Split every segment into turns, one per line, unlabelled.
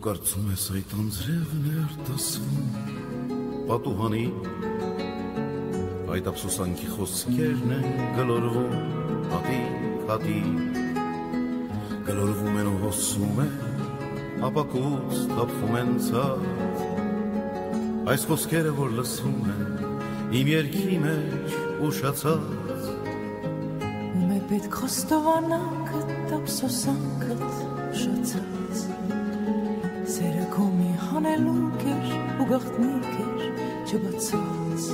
կարծում ես այդ անձրևն էր տասվում պատուհանի այդ ափսոսանքի խոսքերն են գլորվում հատի հատի գլորվում են ու հոսում են ապակուց թափվում են ցած այս խոսքերը որ լսում են իմ երկի մեջ ուշացած
ում է պետք խոստովանանքդ ափսոսանքդ ուշացած հանելուկ էր ու գաղտնիք էր չբացած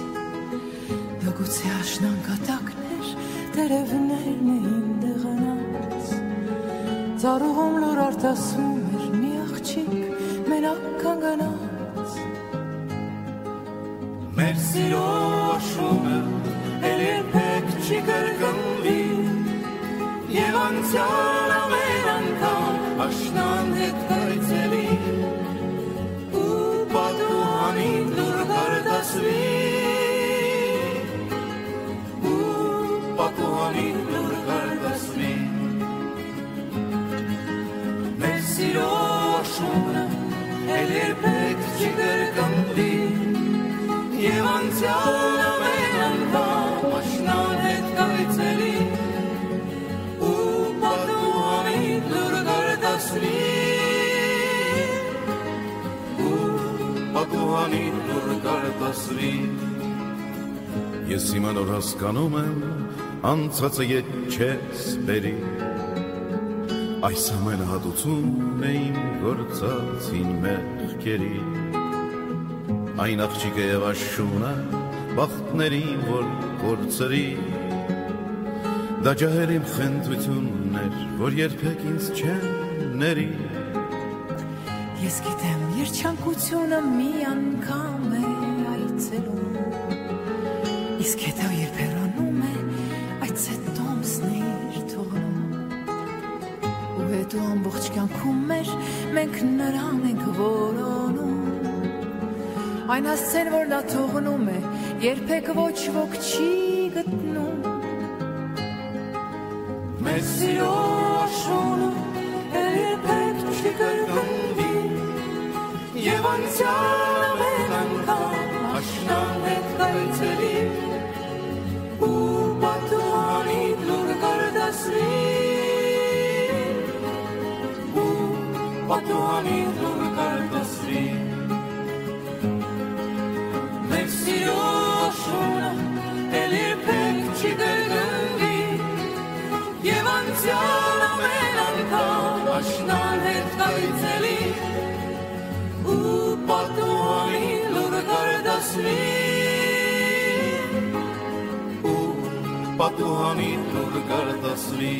դա գուցե աշնան կատակներ տերևներն էին դեղանած ծառուղում լուր արտասում էր մի աղջիկ մենակ կանգնած
մեր սիրո աշունը էլ երբեք չի կրկնվի եւ անցյալ աշունը էլ երբեք չի կրկնվի Եվ անցյալ ամեն անգամ աշնան հետ կայցելի ու պատուհանին լուր գարդասվի ու պատուհանին լուր գարդասվի
Ես հիմա նոր հասկանում եմ անցածը ետ չես բերի Այս ամենը հատուցում է իմ գործածին մեղքերի Այն աղջիկը եւ աշունը բախտներին որ կորցրի Դա ջահել իմ խնդրություններ, որ երբեք ինձ չեն ների
Ես գիտեմ, երջանկությունը մի անգամ է այցելում Իսկ հետո երբ Ու հետո ամբողջ կյանքում մեր մենք նրան ենք որոնում Այն հասցեն, որ նա թողնում է, երբեք ոչ ոք չի գտնում
Մեր սիրո աշունը երբեք չի կրկնվի Եվ անցյալ ամեն անգամ աշնան հետ կայցելի պատուհանին լուր կարդասվի Մեր սիրո աշունը էլ երբեք չի կրկնվի Եվ անցյալ ամեն անգամ աշնան հետ կայցելի ու պատուհանին լուր կարդասվի ու պատուհանին լուր կարդասվի